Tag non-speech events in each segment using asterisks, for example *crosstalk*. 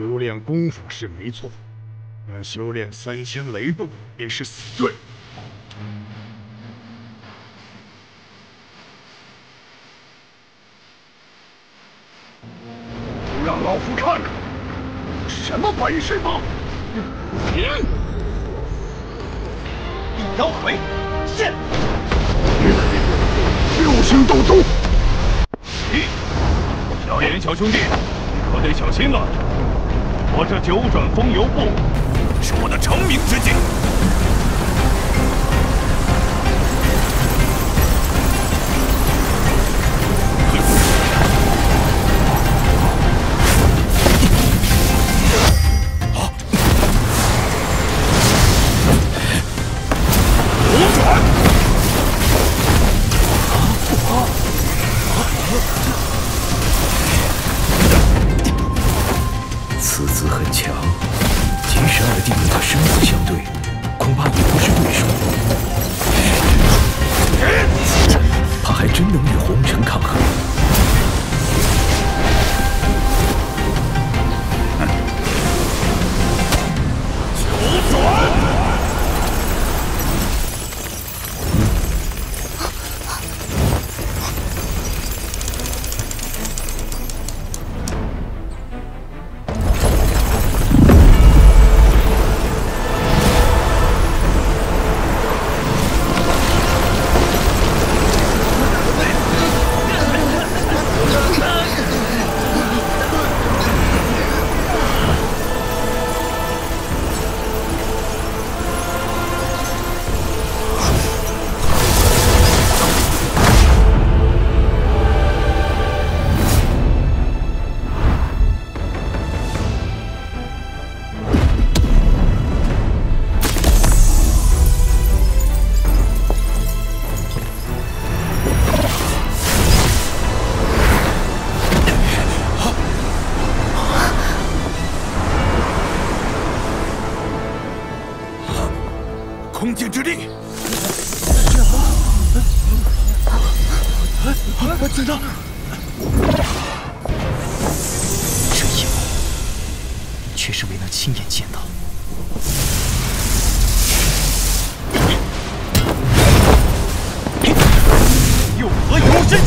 修炼功夫是没错，但修炼三千雷动便是死罪。就让老夫看看，什么本事吧！天，地妖魁，现！六星斗宗。小炎小兄弟，你可得小心了。我这九转风油步是我的成名之技。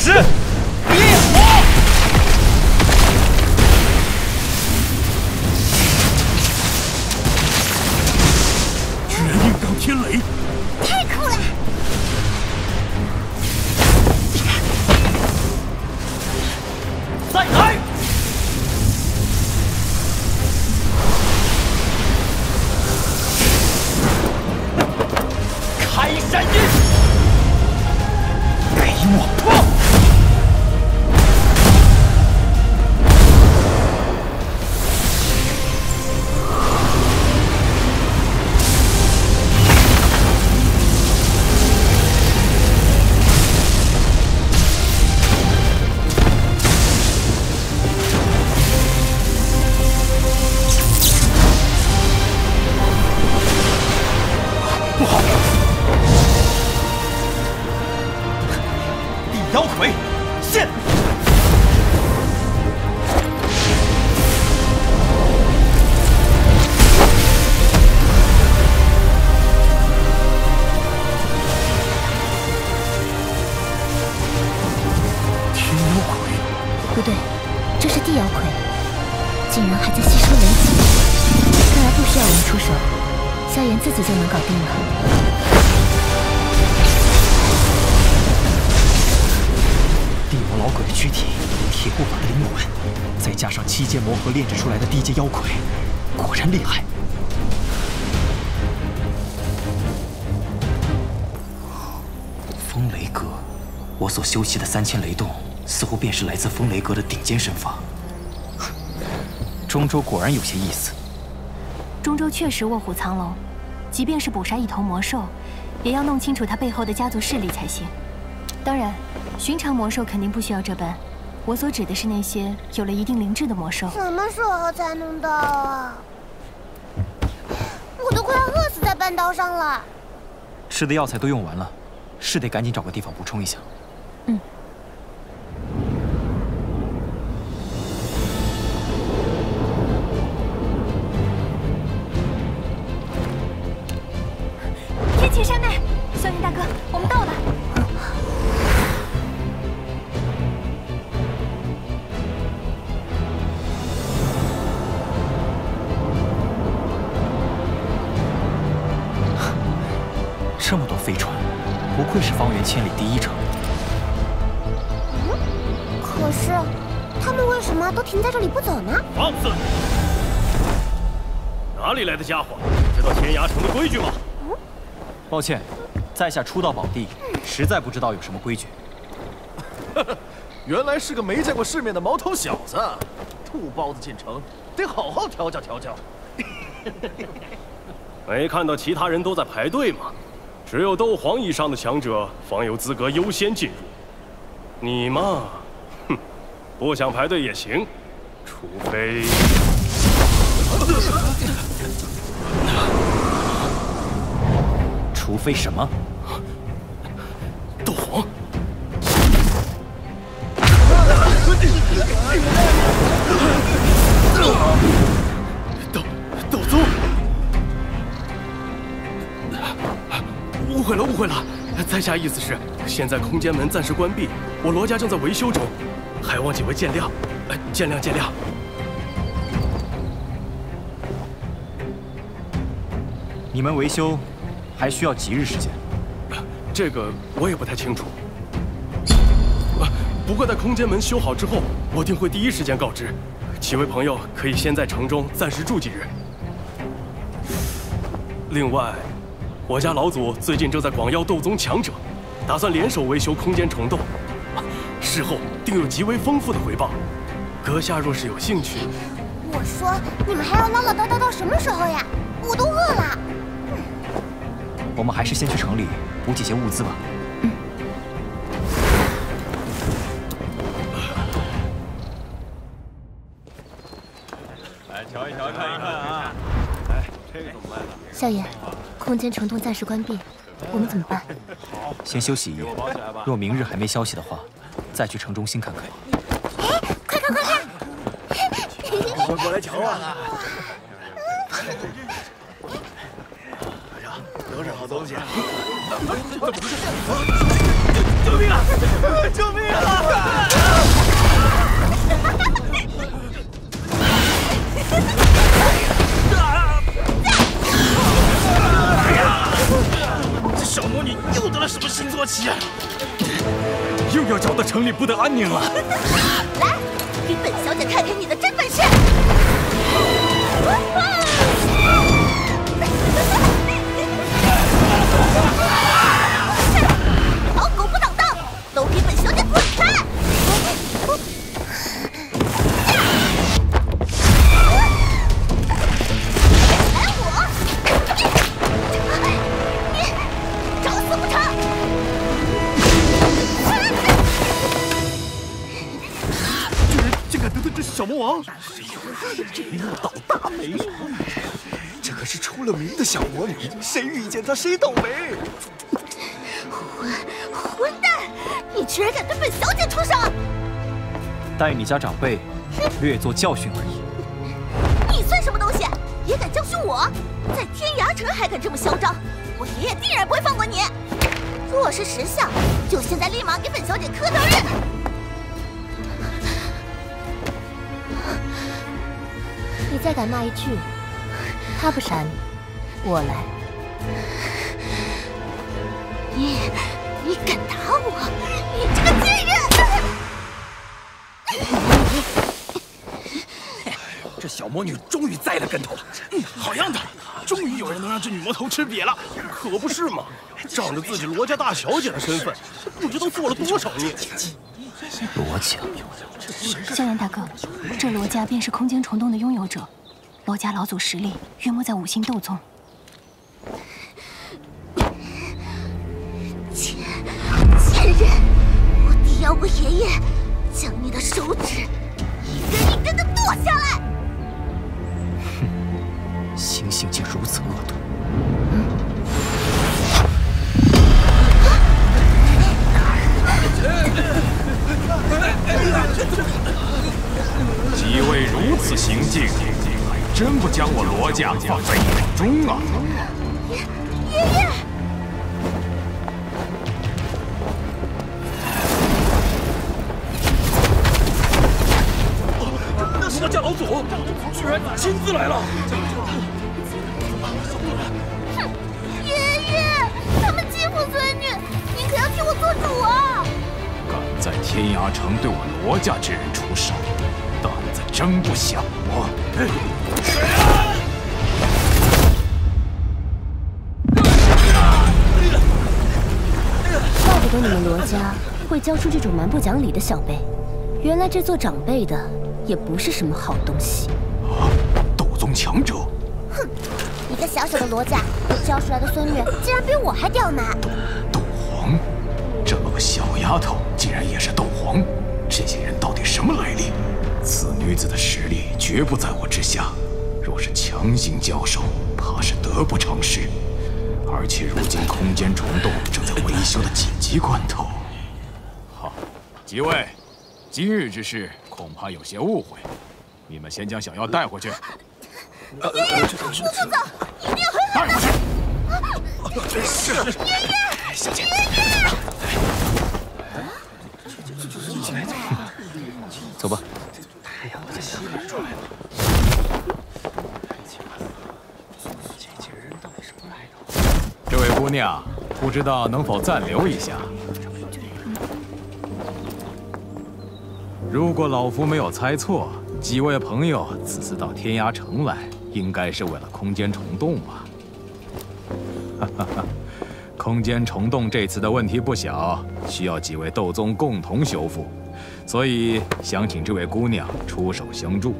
是不对，这是地妖魁，竟然还在吸收雷气，看来不需要我们出手，萧炎自己就能搞定了。地魔老鬼的躯体，铁护法的灵魂，再加上七阶魔核炼制出来的低阶妖魁，果然厉害。风雷阁，我所修习的三千雷动，似乎便是来自风雷阁的顶尖身法。中州果然有些意思。中州确实卧虎藏龙，即便是捕杀一头魔兽，也要弄清楚它背后的家族势力才行。当然，寻常魔兽肯定不需要这般，我所指的是那些有了一定灵智的魔兽。什么时候才能到啊？我都快要饿死在半道上了。吃的药材都用完了，是得赶紧找个地方补充一下。嗯。这么多飞船，不愧是方圆千里第一城。可是，他们为什么都停在这里不走呢？放肆！哪里来的家伙？知道天涯城的规矩吗？抱歉，在下初到宝地，实在不知道有什么规矩。*laughs* 原来是个没见过世面的毛头小子，土包子进城，得好好调教调教。*laughs* 没看到其他人都在排队吗？只有斗皇以上的强者方有资格优先进入。你嘛，哼，不想排队也行，除非……除非什么？斗皇。斗会了，误会了！在下意思是，现在空间门暂时关闭，我罗家正在维修中，还望几位见谅，见谅见谅。你们维修还需要几日时间？这个我也不太清楚。不过在空间门修好之后，我定会第一时间告知。几位朋友可以先在城中暂时住几日。另外。我家老祖最近正在广邀斗宗强者，打算联手维修空间虫洞，事后定有极为丰富的回报。阁下若是有兴趣，我说你们还要唠唠叨叨到什么时候呀？我都饿了。我们还是先去城里补给些物资吧。嗯。来瞧一瞧，看一看啊！哎，这个怎么卖的？萧炎。空间虫洞暂时关闭，我们怎么办？先休息一夜。若明日还没消息的话，再去城中心看看。哎，快看快看！快过来瞧啊！*laughs* 都是好东西！救命啊！救命啊！小魔女又得了什么新坐骑啊？又要搅得城里不得安宁了！*laughs* 来，给本小姐看看你的真本事！*laughs* 王，这误倒大霉！这可是出了名的小魔女，谁遇见她谁倒霉！混混蛋，你居然敢对本小姐出手！待你家长辈略作教训而已。你算什么东西？也敢教训我？在天涯城还敢这么嚣张？我爷爷定然不会放过你！若是识相，就现在立马给本小姐磕头认！你再敢骂一句，他不闪，我来。你，你敢打我？你这个贱人！这小魔女终于栽了跟头了，好样的！终于有人能让这女魔头吃瘪了，可不是嘛？仗着自己罗家大小姐的身份，不知道做了多少孽。罗家。萧炎大哥，这罗家便是空间虫洞的拥有者。罗家老祖实力约莫在五星斗宗。贱贱人，我爹要我爷爷将你的手指一根一根的剁下来。哼，心性竟如此恶毒。家伙在眼中啊。爷爷。爷那是他家老祖居然亲自来了。爷爷他们欺负孙女你可要替我做主啊。敢在天涯城对我罗家之人出手胆子真不小啊。你们罗家会教出这种蛮不讲理的小辈，原来这做长辈的也不是什么好东西。啊！斗宗强者！哼，一个小小的罗家教出来的孙女，竟然比我还刁难！斗皇，这么个小丫头竟然也是斗皇，这些人到底什么来历？此女子的实力绝不在我之下，若是强行交手，怕是得不偿失。而且如今空间虫洞正在维修的紧急关头。好，几位，今日之事恐怕有些误会，你们先将小妖带回去。爷爷，不能走，一定要带回去。是。爷爷，小姐。爷爷。走吧。姑娘，不知道能否暂留一下？如果老夫没有猜错，几位朋友此次到天涯城来，应该是为了空间虫洞吧？哈哈哈，空间虫洞这次的问题不小，需要几位斗宗共同修复，所以想请这位姑娘出手相助。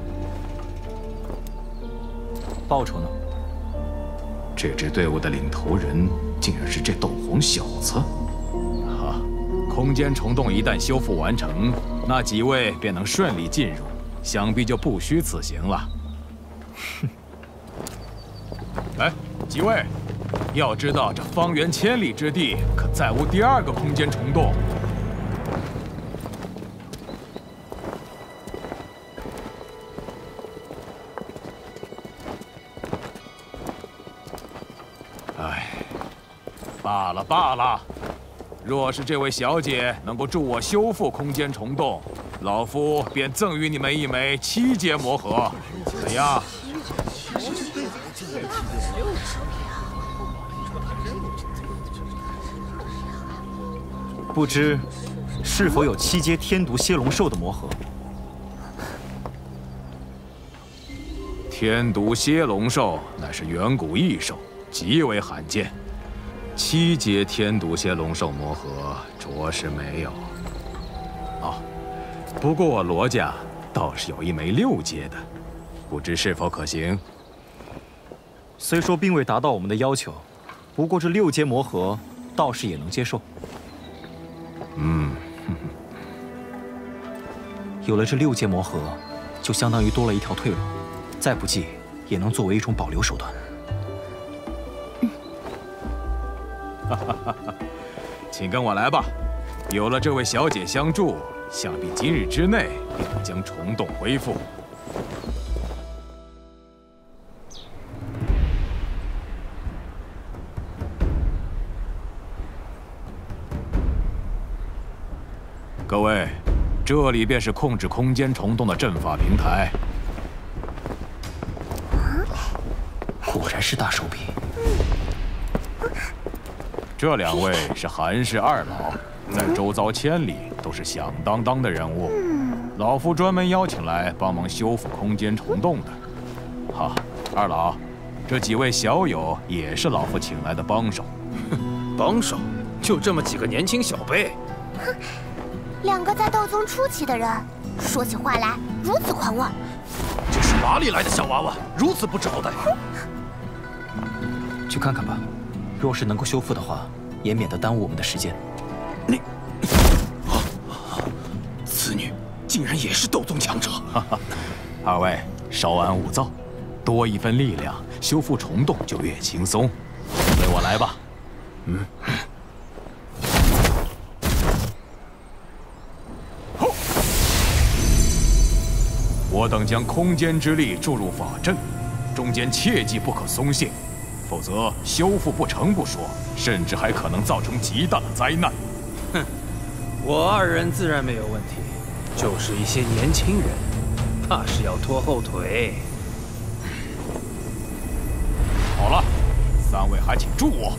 报酬呢？这支队伍的领头人竟然是这斗皇小子！啊，空间虫洞一旦修复完成，那几位便能顺利进入，想必就不虚此行了。哼！哎，几位，要知道这方圆千里之地可再无第二个空间虫洞。罢了罢了，若是这位小姐能够助我修复空间虫洞，老夫便赠予你们一枚七阶魔盒，怎样？不知是否有七阶天毒蝎龙兽的魔盒？天毒蝎龙兽乃是远古异兽，极为罕见。七阶天毒蝎龙兽魔盒着实没有。哦，不过我罗家倒是有一枚六阶的，不知是否可行？虽说并未达到我们的要求，不过这六阶魔盒倒是也能接受。嗯，有了这六阶魔盒，就相当于多了一条退路，再不济也能作为一种保留手段。*laughs* 请跟我来吧。有了这位小姐相助，想必今日之内便能将虫洞恢复。各位，这里便是控制空间虫洞的阵法平台。果然是大手笔。这两位 *laughs* 是韩氏二老，在周遭千里都是响当当的人物，老夫专门邀请来帮忙修复空间虫洞的。哈，二老，这几位小友也是老夫请来的帮手。*laughs* 帮手？就这么几个年轻小辈？哼，*laughs* 两个在斗宗初期的人，说起话来如此狂妄。这是哪里来的小娃娃，如此不招待？去看看吧。若是能够修复的话，也免得耽误我们的时间。你，啊！此女竟然也是斗宗强者！二位稍安勿躁，多一分力量，修复虫洞就越轻松。随我来吧。嗯。我等将空间之力注入法阵，中间切记不可松懈。否则修复不成不说，甚至还可能造成极大的灾难。哼，我二人自然没有问题，就是一些年轻人，怕是要拖后腿。好了，三位还请助我。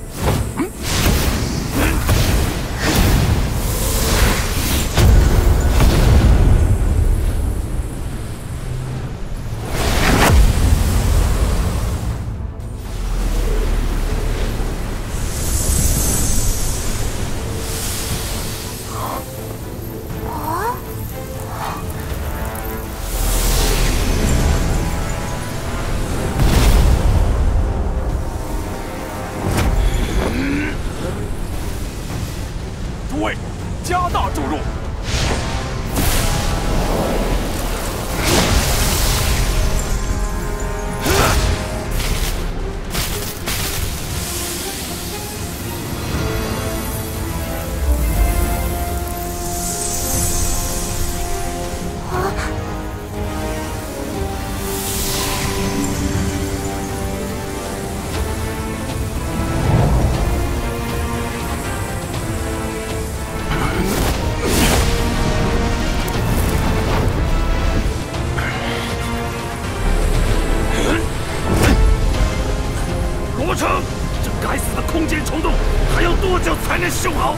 虫洞还要多久才能修好？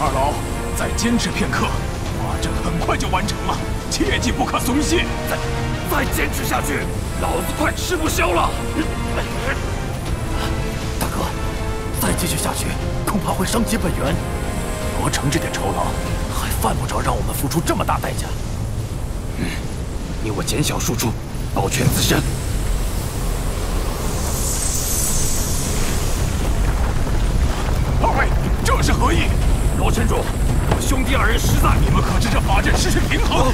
二老，再坚持片刻，法阵很快就完成了，切记不可松懈。再再坚持下去，老子快吃不消了！大哥，再继续下去，恐怕会伤及本源。罗成这点酬劳，还犯不着让我们付出这么大代价。嗯，你我减小输出，保全自身。是何意？罗城主，兄弟二人实在……你们可知这法阵失去平衡？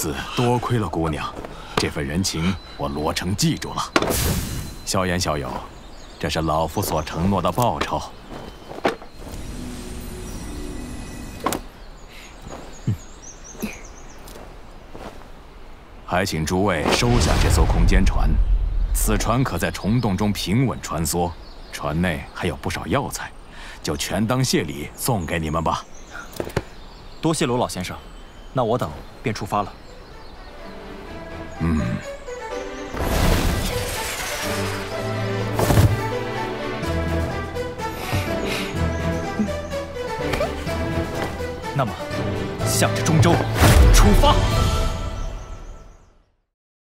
次多亏了姑娘，这份人情我罗成记住了。萧炎小友，这是老夫所承诺的报酬。还请诸位收下这艘空间船，此船可在虫洞中平稳穿梭，船内还有不少药材，就全当谢礼送给你们吧。多谢罗老先生，那我等便出发了。嗯。*laughs* 那么，向着中州出发。